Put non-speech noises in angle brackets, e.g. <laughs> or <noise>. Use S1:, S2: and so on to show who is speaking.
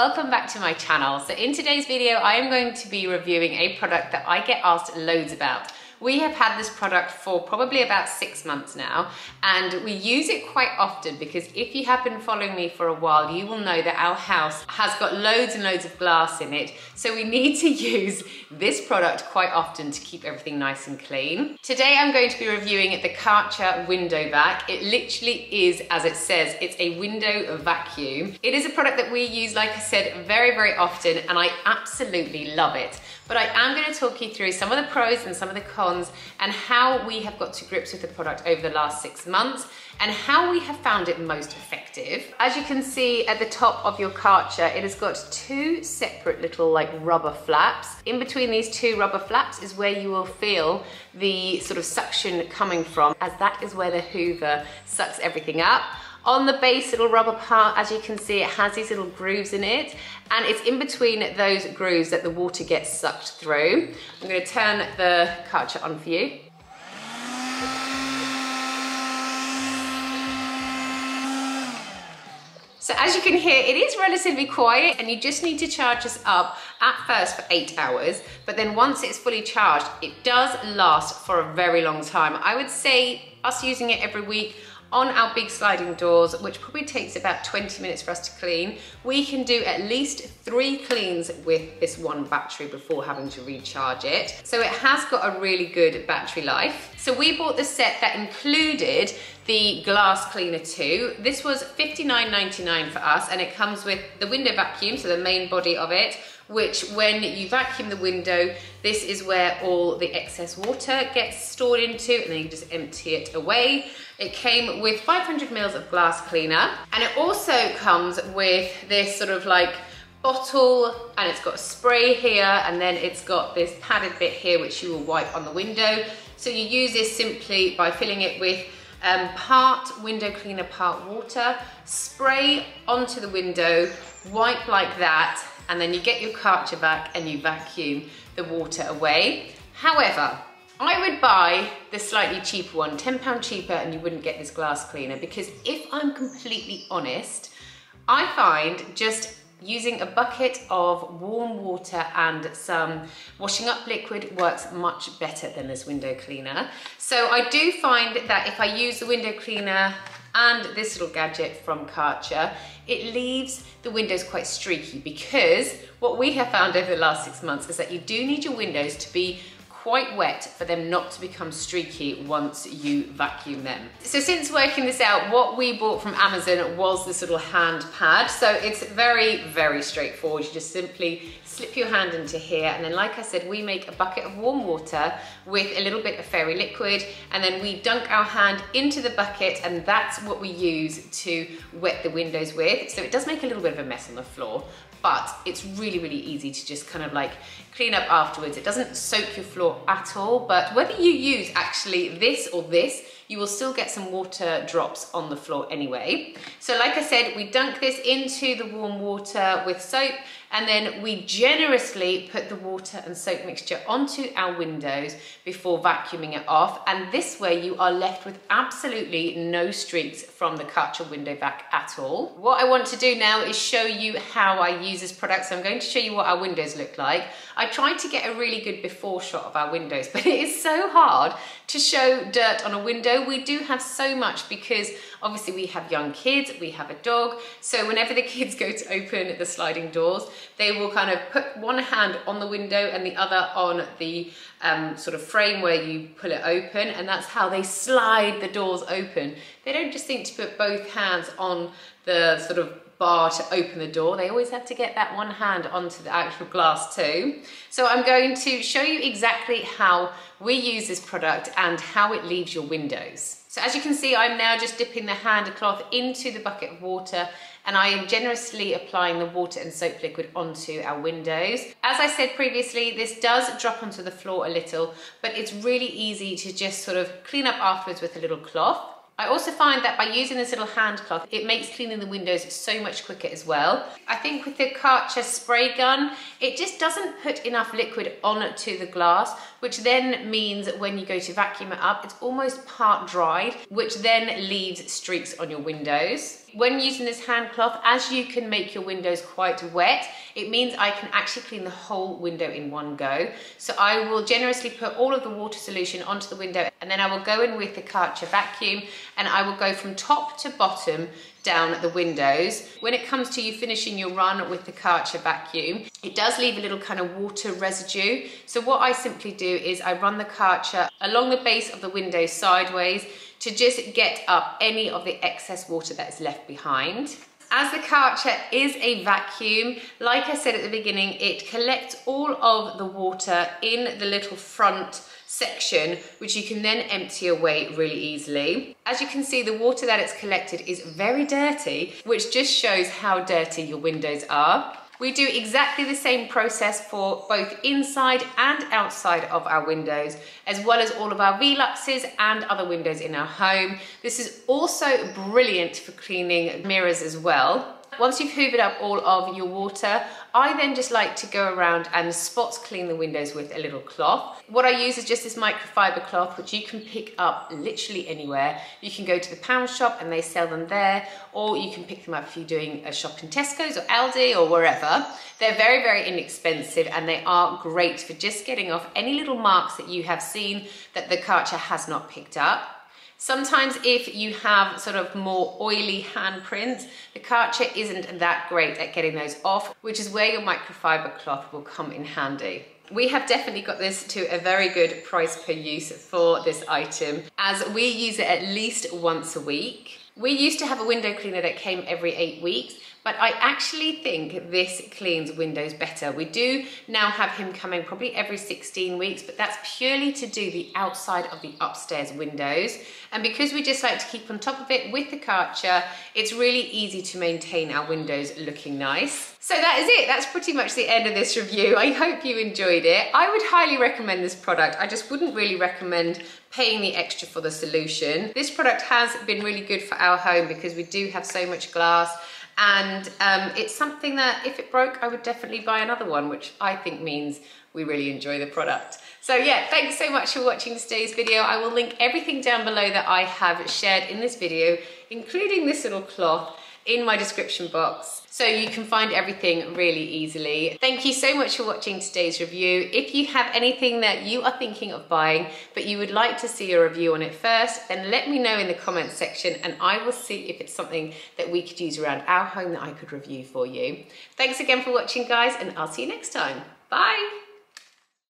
S1: welcome back to my channel. So in today's video, I am going to be reviewing a product that I get asked loads about. We have had this product for probably about six months now, and we use it quite often because if you have been following me for a while, you will know that our house has got loads and loads of glass in it. So we need to <laughs> use this product quite often to keep everything nice and clean. Today I'm going to be reviewing the Karcher Window Vac. It literally is, as it says, it's a window vacuum. It is a product that we use, like I said, very, very often, and I absolutely love it but I am gonna talk you through some of the pros and some of the cons and how we have got to grips with the product over the last six months and how we have found it most effective. As you can see at the top of your Karcher, it has got two separate little like rubber flaps. In between these two rubber flaps is where you will feel the sort of suction coming from as that is where the Hoover sucks everything up. On the base little rubber part, as you can see, it has these little grooves in it, and it's in between those grooves that the water gets sucked through. I'm gonna turn the Karcher on for you. So as you can hear, it is relatively quiet and you just need to charge this up at first for eight hours, but then once it's fully charged, it does last for a very long time. I would say us using it every week, on our big sliding doors, which probably takes about 20 minutes for us to clean, we can do at least three cleans with this one battery before having to recharge it. So it has got a really good battery life. So we bought the set that included the glass cleaner too. This was $59.99 for us and it comes with the window vacuum, so the main body of it, which when you vacuum the window, this is where all the excess water gets stored into and then you just empty it away. It came with 500 mils of glass cleaner and it also comes with this sort of like bottle and it's got a spray here and then it's got this padded bit here which you will wipe on the window. So you use this simply by filling it with um, part window cleaner, part water, spray onto the window, wipe like that, and then you get your Karcher back and you vacuum the water away. However, I would buy the slightly cheaper one, £10 cheaper, and you wouldn't get this glass cleaner because if I'm completely honest, I find just using a bucket of warm water and some washing up liquid works much better than this window cleaner. So I do find that if I use the window cleaner and this little gadget from Karcher, it leaves the windows quite streaky because what we have found over the last six months is that you do need your windows to be quite wet for them not to become streaky once you vacuum them. So since working this out, what we bought from Amazon was this little hand pad. So it's very, very straightforward. You just simply slip your hand into here and then like I said, we make a bucket of warm water with a little bit of fairy liquid and then we dunk our hand into the bucket and that's what we use to wet the windows with. So it does make a little bit of a mess on the floor, but it's really, really easy to just kind of like clean up afterwards. It doesn't soak your floor at all, but whether you use actually this or this, you will still get some water drops on the floor anyway. So like I said, we dunk this into the warm water with soap and then we generously put the water and soap mixture onto our windows before vacuuming it off. And this way you are left with absolutely no streaks from the Karcher window vac at all. What I want to do now is show you how I use this product. So I'm going to show you what our windows look like. I tried to get a really good before shot of our windows, <laughs> but it is so hard to show dirt on a window. We do have so much because obviously we have young kids, we have a dog. So whenever the <laughs> kids go to open the sliding doors, they will kind of put one hand on the window and the other on the um, sort of frame where you pull it open and that's how they slide the doors open. They don't just think to put both hands on the sort of bar to open the door. They always have to get that one hand onto the actual glass too. So I'm going to show you exactly how we use this product and how it leaves your windows. So as you can see, I'm now just dipping the hand cloth into the bucket of water and I am generously applying the water and soap liquid onto our windows. As I said previously, this does drop onto the floor a little, but it's really easy to just sort of clean up afterwards with a little cloth. I also find that by using this little hand cloth, it makes cleaning the windows so much quicker as well. I think with the Karcher spray gun, it just doesn't put enough liquid onto the glass, which then means when you go to vacuum it up, it's almost part dried, which then leaves streaks on your windows. When using this hand cloth, as you can make your windows quite wet, it means I can actually clean the whole window in one go. So I will generously put all of the water solution onto the window and then I will go in with the Karcher vacuum and I will go from top to bottom down the windows. When it comes to you finishing your run with the Karcher vacuum, it does leave a little kind of water residue. So what I simply do is I run the Karcher along the base of the window sideways to just get up any of the excess water that is left behind. As the Karcher is a vacuum, like I said at the beginning, it collects all of the water in the little front section, which you can then empty away really easily. As you can see, the water that it's collected is very dirty, which just shows how dirty your windows are. We do exactly the same process for both inside and outside of our windows, as well as all of our Veluxes and other windows in our home. This is also brilliant for cleaning mirrors as well. Once you've hoovered up all of your water, I then just like to go around and spot clean the windows with a little cloth. What I use is just this microfiber cloth, which you can pick up literally anywhere. You can go to the pound shop and they sell them there, or you can pick them up if you're doing a shop in Tesco's or Aldi or wherever. They're very, very inexpensive and they are great for just getting off any little marks that you have seen that the Karcher has not picked up. Sometimes if you have sort of more oily handprints, the Karcher isn't that great at getting those off, which is where your microfiber cloth will come in handy. We have definitely got this to a very good price per use for this item as we use it at least once a week. We used to have a window cleaner that came every eight weeks but I actually think this cleans windows better. We do now have him coming probably every 16 weeks, but that's purely to do the outside of the upstairs windows. And because we just like to keep on top of it with the Karcher, it's really easy to maintain our windows looking nice. So that is it. That's pretty much the end of this review. I hope you enjoyed it. I would highly recommend this product. I just wouldn't really recommend paying the extra for the solution. This product has been really good for our home because we do have so much glass and um, it's something that if it broke, I would definitely buy another one, which I think means we really enjoy the product. So yeah, thanks so much for watching today's video. I will link everything down below that I have shared in this video, including this little cloth in my description box so you can find everything really easily. Thank you so much for watching today's review. If you have anything that you are thinking of buying but you would like to see a review on it first then let me know in the comments section and I will see if it's something that we could use around our home that I could review for you. Thanks again for watching guys and I'll see you next time. Bye!